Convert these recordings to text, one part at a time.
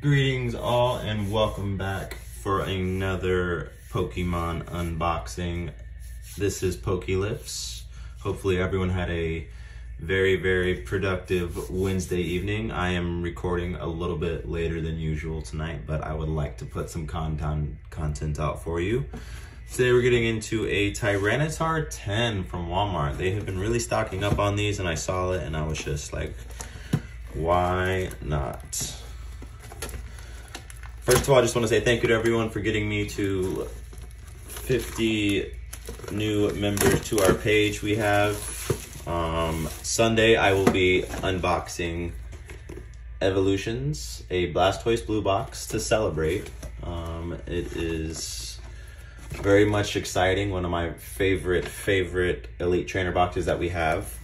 Greetings all and welcome back for another Pokemon unboxing. This is PokeLifts. Hopefully everyone had a very, very productive Wednesday evening. I am recording a little bit later than usual tonight, but I would like to put some content content out for you. Today we're getting into a Tyranitar Tin from Walmart. They have been really stocking up on these and I saw it and I was just like, why not? First of all, I just want to say thank you to everyone for getting me to 50 new members to our page we have. Um, Sunday, I will be unboxing Evolutions, a Blastoise Blue Box to celebrate. Um, it is very much exciting. One of my favorite, favorite Elite Trainer boxes that we have.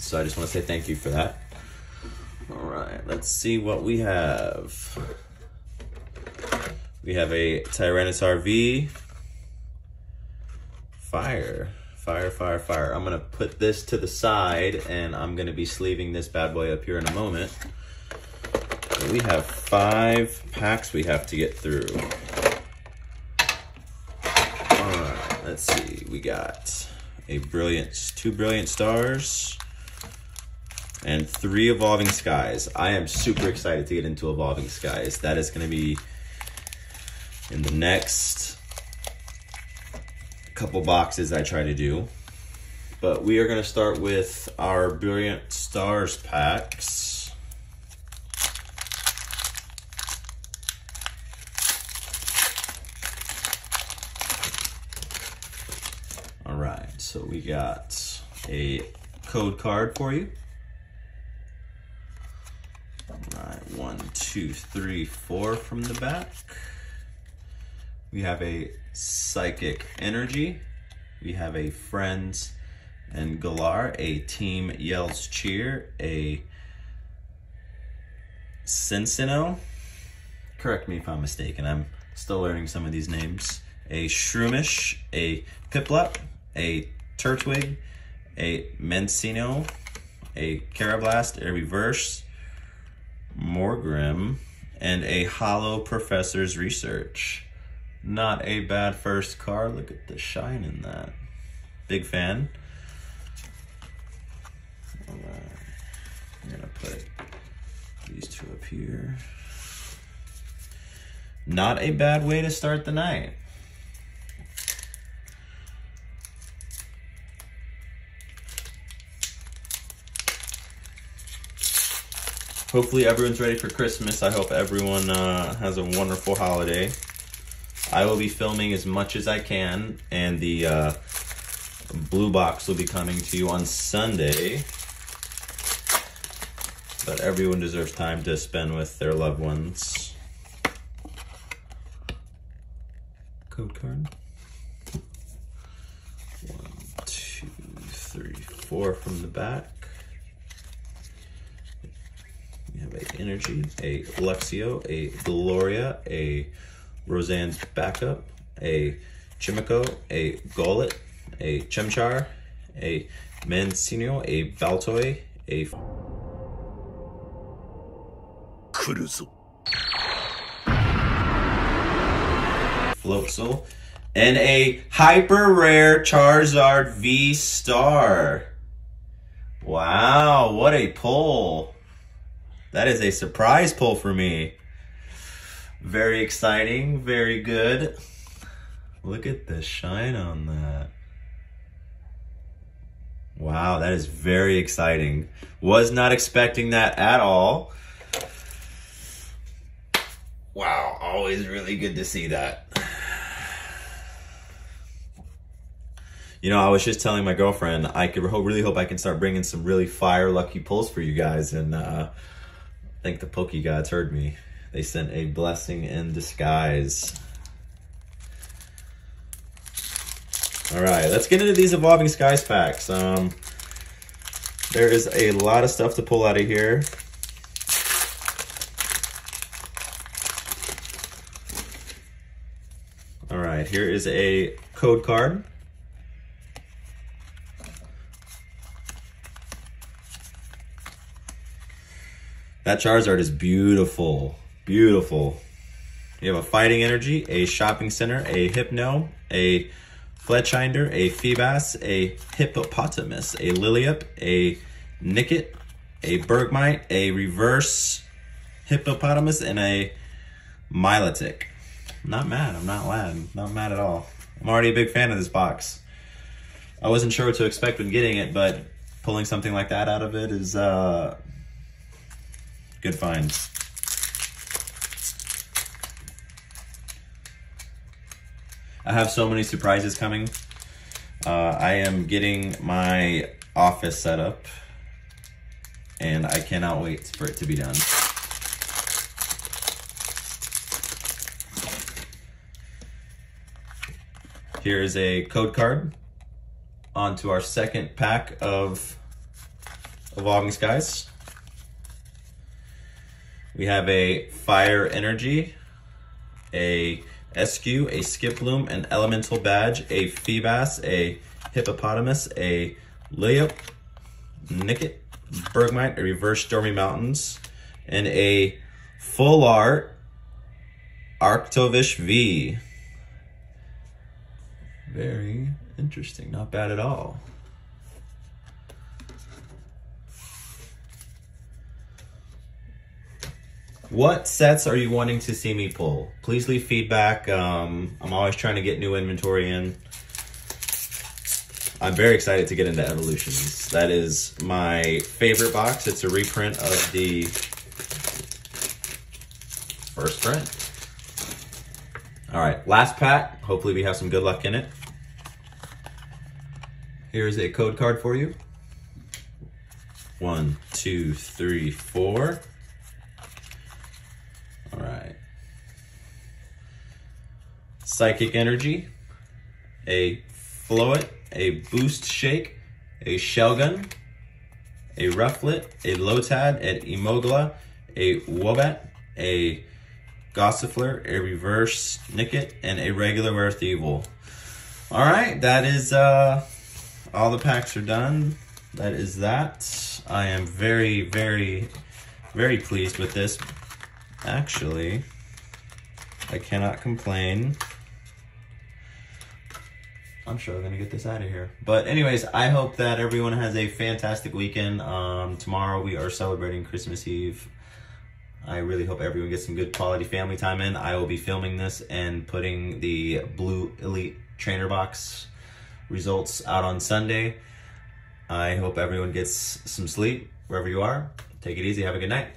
So I just want to say thank you for that. Let's see what we have. We have a Tyranitar RV. Fire, fire, fire, fire. I'm gonna put this to the side and I'm gonna be sleeving this bad boy up here in a moment. we have five packs we have to get through. All right, let's see. We got a brilliant, two brilliant stars, and three Evolving Skies. I am super excited to get into Evolving Skies. That is going to be in the next couple boxes I try to do. But we are going to start with our Brilliant Stars packs. All right, so we got a code card for you. One, two, three, four from the back. We have a Psychic Energy. We have a Friends in Galar, a Team Yells Cheer, a Cinccino. Correct me if I'm mistaken, I'm still learning some of these names. A Shroomish, a Piplup, a Turtwig, a Minccino, a Carablast, a Reverse, Morgrem, and a Holo Professor's Research. Not a bad first card. Look at the shine in that. Big fan. Alright. I'm gonna put these two up here. Not a bad way to start the night. Hopefully everyone's ready for Christmas. I hope everyone uh, has a wonderful holiday. I will be filming as much as I can, and the uh, blue box will be coming to you on Sunday. But everyone deserves time to spend with their loved ones. Code card. One, two, three, four from the back. Energy, a Luxio, a Gloria, a Roseanne's Backup, a Chimecho, a Golett, a Chimchar, a Minccino, a Baltoy, a Floatzel, and a hyper rare Charizard V Star. Wow, what a pull. That is a surprise pull for me. Very exciting, very good. Look at the shine on that. Wow, that is very exciting. Was not expecting that at all. Wow, always really good to see that. You know, I was just telling my girlfriend I could really hope I can start bringing some really fire lucky pulls for you guys and uh, I think the Poke Gods heard me. They sent a blessing in disguise. All right, let's get into these Evolving Skies packs. Um, there is a lot of stuff to pull out of here. All right, here is a code card. That Charizard is beautiful. Beautiful. You have a Fighting Energy, a Shopping Center, a Hypno, a Fletchinder, a Feebas, a Hippopotamus, a Lillipup, a Nickit, a Bergmite, a Reverse Hippopotamus, and a Milotic. Not mad. I'm not mad. Not mad at all. I'm already a big fan of this box. I wasn't sure what to expect when getting it, but pulling something like that out of it is uh, good find. I have so many surprises coming. Uh, I am getting my office set up, and I cannot wait for it to be done. Here is a code card onto our second pack of Evolving Skies. We have a Fire Energy, a SQ, a Skiploom, an Elemental Badge, a Feebas, a Hippopotamus, a Layup, Nickit, Bergmite, a Reverse Stormy Mountains, and a Full Art Arctovish V. Very interesting. Not bad at all. What sets are you wanting to see me pull? Please leave feedback. Um, I'm always trying to get new inventory in. I'm very excited to get into Evolutions. That is my favorite box. It's a reprint of the first print. All right, last pack. Hopefully we have some good luck in it. Here's a code card for you. One, two, three, four. All right. Psychic Energy, a Floet, a Boost Shake, a Shelgon, a Rufflet, a Lotad, an Emolga, a Woobat, a Gossifleur, a Reverse Nickit, and a regular Earth Evil. All right, that is uh, all the packs are done. That is that. I am very, very, very pleased with this. Actually, I cannot complain. I'm sure I'm gonna get this out of here. But anyways, I hope that everyone has a fantastic weekend. Um, tomorrow we are celebrating Christmas Eve. I really hope everyone gets some good quality family time in. I will be filming this and putting the Blue Elite Trainer Box results out on Sunday. I hope everyone gets some sleep wherever you are. Take it easy. Have a good night.